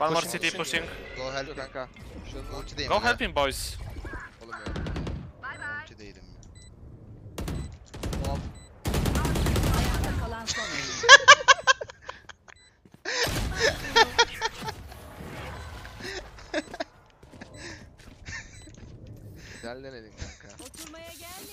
One more Pushing, city pushing. Go help him. kanka. Şunu Ultideyim. Go help him boys. Oğlum ya. Ultideydim. Hop. Ayakta kalan son. Güzel denedin kanka. Oturmaya gelmedik.